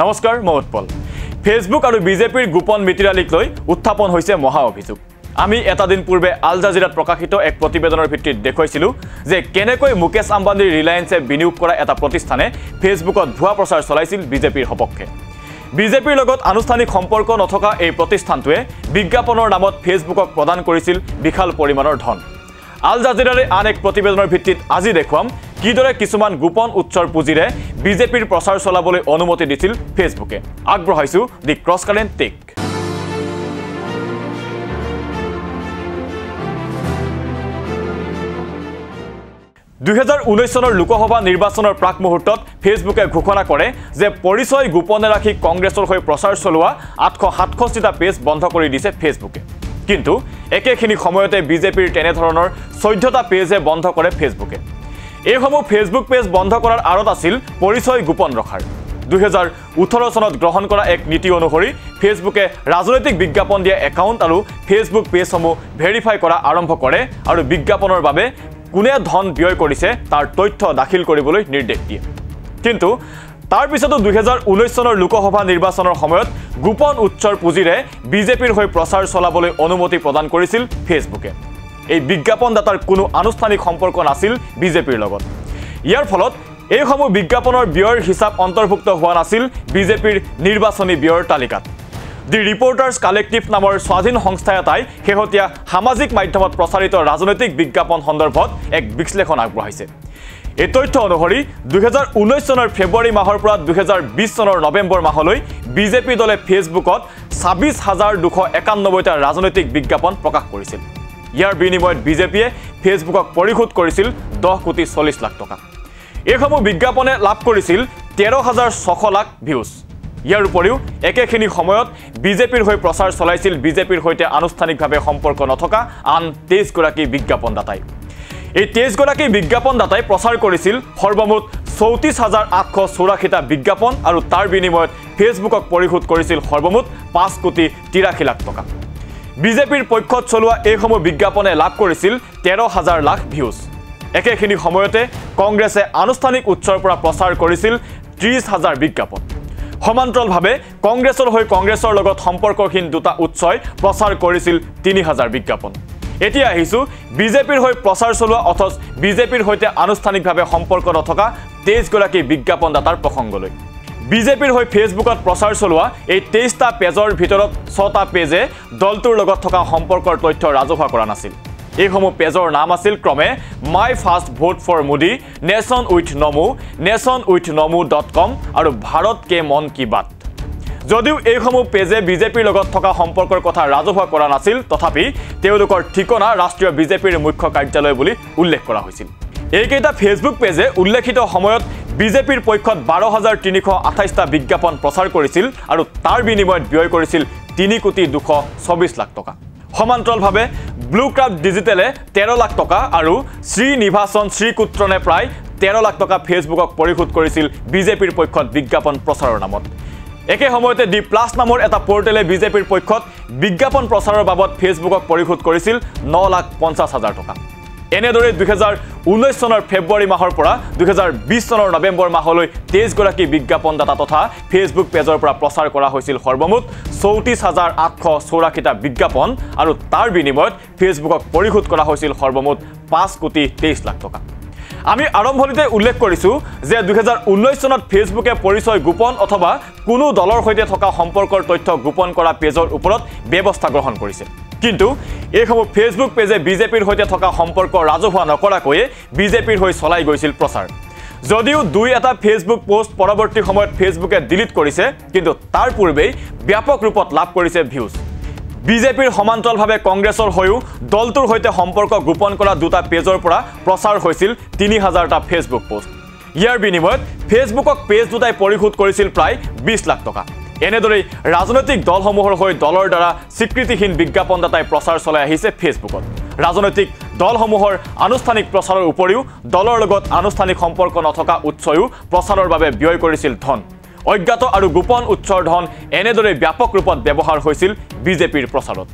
নমস্কাৰ মই উৎপল। ফেচবুক আৰু বিজেপিৰ গোপন মিতিৰালিক লৈ উত্থাপন হৈছে মহা অভিযোগ। আমি এটা দিন পূৰ্বে আল জাজিৰাত প্ৰকাশিত এক প্ৰতিবেদনৰ ভিত্তিত দেখুৱাইছিলোঁ যে কেনেকৈ মুকেশ আম্বানীৰ ৰিলায়েন্সে বিনিয়োগ কৰা এটা প্ৰতিষ্ঠানে ফেচবুকত ভুৱা প্ৰচাৰ চলাইছিল বিজেপিৰ সপক্ষে। বিজেপিৰ লগত আনুষ্ঠানিক সম্পৰ্ক নথকা এই প্ৰতিষ্ঠানটোৱে বিজ্ঞাপনৰ নামত ফেচবুকক প্ৰদান কৰিছিল বিশাল পৰিমাণৰ ধন। আল জাজিৰাৰে আন এক প্ৰতিবেদনৰ ভিত্তিত আজি দেখুৱাম কিদৰে কিছুমান গোপন উৎসৰ পুঁজিৰে বিজেপিৰ প্ৰচাৰ চলাবলৈ অনুমতি দিছিল ফেচবুকে। আগবঢ়াইছো দি ক্ৰছ কাৰেণ্ট টেক। দুহেজাৰ ঊনৈছ চনৰ লোকসভা নিৰ্বাচনৰ প্ৰাক মুহূৰ্তত ফেচবুকে ঘোষণা কৰে যে পৰিচয় গোপনে ৰাখি কংগ্ৰেছৰ হৈ প্ৰচাৰ চলোৱা আঠশ সাতষষ্ঠিটা পেজ বন্ধ কৰি দিছে ফেচবুকে। কিন্তু একেখিনি সময়তে বিজেপিৰ তেনেধৰণৰ চৈধ্যটা পেজহে বন্ধ কৰে ফেচবুকে। এইসমূহ ফেচবুক পেজ বন্ধ কৰাৰ আঁৰত আছিল পৰিচয় গোপন ৰখাৰ। দুহেজাৰ ওঠৰ চনত গ্ৰহণ কৰা এক নীতি অনুসৰি ফেচবুকে ৰাজনৈতিক বিজ্ঞাপন দিয়া একাউণ্ট আৰু ফেচবুক পেজসমূহ ভেৰিফাই কৰা আৰম্ভ কৰে আৰু বিজ্ঞাপনৰ বাবে কোনে ধন ব্যয় কৰিছে তাৰ তথ্য দাখিল কৰিবলৈ নিৰ্দেশ দিয়ে। কিন্তু তাৰ পিছতো দুহেজাৰ ঊনৈছ চনৰ লোকসভা নিৰ্বাচনৰ সময়ত গোপন উৎসৰ পুঁজিৰে বিজেপিৰ হৈ প্ৰচাৰ চলাবলৈ অনুমতি প্ৰদান কৰিছিল ফেচবুকে এই বিজ্ঞাপনদাতাৰ কোনো আনুষ্ঠানিক সম্পৰ্ক নাছিল বিজেপিৰ লগত। ইয়াৰ ফলত এইসমূহ বিজ্ঞাপনৰ ব্যয়ৰ হিচাপ অন্তৰ্ভুক্ত হোৱা নাছিল বিজেপিৰ নিৰ্বাচনী ব্যয়ৰ তালিকাত। দি ৰিপৰ্টাৰ্ছ কালেক্টিভ নামৰ স্বাধীন সংস্থা এটাই শেহতীয়া সামাজিক মাধ্যমত প্ৰচাৰিত ৰাজনৈতিক বিজ্ঞাপন সন্দৰ্ভত এক বিশ্লেষণ আগবঢ়াইছে। এই তথ্য অনুসৰি দুহেজাৰ ঊনৈছ চনৰ ফেব্ৰুৱাৰী মাহৰ পৰা দুহেজাৰ বিছ চনৰ নৱেম্বৰ মাহলৈ বিজেপি দলে ফেচবুকত ছাব্বিছ হাজাৰ দুশ একান্নব্বৈটা ৰাজনৈতিক বিজ্ঞাপন প্ৰকাশ কৰিছিল। ইয়াৰ বিনিময়ত বিজেপিয়ে ফেচবুকক পৰিশোধ কৰিছিল দহ কোটি চল্লিছ লাখ টকা। এইসমূহ বিজ্ঞাপনে লাভ কৰিছিল তেৰ হাজাৰ ছশ লাখ ভিউজ ইয়াৰ উপৰিও একেখিনি সময়ত বিজেপিৰ হৈ প্ৰচাৰ চলাইছিল বিজেপিৰ সৈতে আনুষ্ঠানিকভাৱে সম্পৰ্ক নথকা আন তেইছগৰাকী বিজ্ঞাপনদাতাই। এই তেইছগৰাকী বিজ্ঞাপনদাতাই প্ৰচাৰ কৰিছিল সৰ্বমুঠ চৌত্ৰিছ হাজাৰ আঠশ চৌৰাশীটা বিজ্ঞাপন আৰু তাৰ বিনিময়ত ফেচবুকক পৰিশোধ কৰিছিল সৰ্বমুঠ পাঁচ কোটি তিৰাশী লাখ টকা। বিজেপিৰ পক্ষত চলোৱা এইসমূহ বিজ্ঞাপনে লাভ কৰিছিল তেৰ হাজাৰ লাখ ভিউজ একেখিনি সময়তে কংগ্ৰেছে আনুষ্ঠানিক উৎসৰ পৰা প্ৰচাৰ কৰিছিল ত্ৰিছ হাজাৰ বিজ্ঞাপন। সমান্তৰালভাৱে কংগ্ৰেছৰ হৈ কংগ্ৰেছৰ লগত সম্পৰ্কহীন দুটা উৎসই প্ৰচাৰ কৰিছিল তিনি হাজাৰ বিজ্ঞাপন। এতিয়া আহিছোঁ বিজেপিৰ হৈ প্ৰচাৰ চলোৱা অথচ বিজেপিৰ সৈতে আনুষ্ঠানিকভাৱে সম্পৰ্ক নথকা তেইছগৰাকী বিজ্ঞাপনদাতাৰ প্ৰসংগলৈ। বিজেপিৰ হৈ ফেচবুকত প্ৰচাৰ চলোৱা এই তেইছটা পেজৰ ভিতৰত ছটা পেজে দলটোৰ লগত থকা সম্পৰ্কৰ তথ্য ৰাজহুৱা কৰা নাছিল। এইসমূহ পেজৰ নাম আছিল ক্ৰমে my first vote for Modi nation with NaMo nation with NaMo dot com আৰু ভাৰত কে মন কি বাত। যদিও এইসমূহ পেজে বিজেপিৰ লগত থকা সম্পৰ্কৰ কথা ৰাজহুৱা কৰা নাছিল তথাপি তেওঁলোকৰ ঠিকনা ৰাষ্ট্ৰীয় বিজেপিৰ মুখ্য কাৰ্যালয় বুলি উল্লেখ কৰা হৈছিল। এইকেইটা ফেচবুক পেজে উল্লেখিত সময়ত বিজেপিৰ পক্ষত বাৰ হাজাৰ তিনিশ আঠাইছটা বিজ্ঞাপন প্ৰচাৰ কৰিছিল আৰু তাৰ বিনিময়ত ব্যয় কৰিছিল তিনি কোটি দুশ চৌবিছ লাখ টকা। সমান্তৰালভাৱে ব্লু ক্ৰাফ্ট ডিজিটেলে তেৰ লাখ টকা আৰু শ্ৰীনিভাসন শ্ৰীকুত্ৰনে প্ৰায় তেৰ লাখ টকা ফেচবুকক পৰিশোধ কৰিছিল বিজেপিৰ পক্ষত বিজ্ঞাপন প্ৰচাৰৰ নামত। একে সময়তে ডি প্লাছ নামৰ এটা পৰ্টেলে বিজেপিৰ পক্ষত বিজ্ঞাপন প্ৰচাৰৰ বাবদ ফেচবুকক পৰিশোধ কৰিছিল ন লাখ পঞ্চাছ হাজাৰ টকা। এনেদৰে দুহেজাৰ ঊনৈছ চনৰ ফেব্ৰুৱাৰী মাহৰ পৰা দুহেজাৰ বিছ চনৰ নৱেম্বৰ মাহলৈ তেইছগৰাকী বিজ্ঞাপনদাতা তথা ফেচবুক পেজৰ পৰা প্ৰচাৰ কৰা হৈছিল সৰ্বমুঠ চৌত্ৰিছ হাজাৰ আঠশ চৌৰাশীটা বিজ্ঞাপন আৰু তাৰ বিনিময়ত ফেচবুকক পৰিশোধ কৰা হৈছিল সৰ্বমুঠ পাঁচ কোটি তেইছ লাখ টকা। আমি আৰম্ভণিতে উল্লেখ কৰিছোঁ যে দুহেজাৰ ঊনৈছ চনত ফেচবুকে পৰিচয় গোপন অথবা কোনো দলৰ সৈতে থকা সম্পৰ্কৰ তথ্য গোপন কৰা পেজৰ ওপৰত ব্যৱস্থা গ্ৰহণ কৰিছে কিন্তু এইসমূহ ফেচবুক পেজে বিজেপিৰ সৈতে থকা সম্পৰ্ক ৰাজহুৱা নকৰাকৈয়ে বিজেপিৰ হৈ চলাই গৈছিল প্ৰচাৰ। যদিও দুই এটা ফেচবুক পোষ্ট পৰৱৰ্তী সময়ত ফেচবুকে ডিলিট কৰিছে কিন্তু তাৰ পূৰ্বেই ব্যাপক ৰূপত লাভ কৰিছে ভিউজ বিজেপিৰ সমান্তৰালভাৱে কংগ্ৰেছৰ হৈও দলটোৰ সৈতে সম্পৰ্ক গোপন কৰা দুটা পেজৰ পৰা প্ৰচাৰ হৈছিল তিনি হাজাৰটা ফেচবুক পোষ্ট ইয়াৰ বিনিময়ত ফেচবুকক পেজ দুটাই পৰিশোধ কৰিছিল প্ৰায় বিছ লাখ টকা। এনেদৰেই ৰাজনৈতিক দলসমূহৰ হৈ দলৰ দ্বাৰা স্বীকৃতিহীন বিজ্ঞাপনদাতাই প্ৰচাৰ চলাই আহিছে ফেচবুকত। ৰাজনৈতিক দলসমূহৰ আনুষ্ঠানিক প্ৰচাৰৰ উপৰিও দলৰ লগত আনুষ্ঠানিক সম্পৰ্ক নথকা উৎসয়ো প্ৰচাৰৰ বাবে ব্যয় কৰিছিল ধন। অজ্ঞাত আৰু গোপন উৎসৰ ধন এনেদৰে ব্যাপক ৰূপত ব্যৱহাৰ হৈছিল বিজেপিৰ প্ৰচাৰত।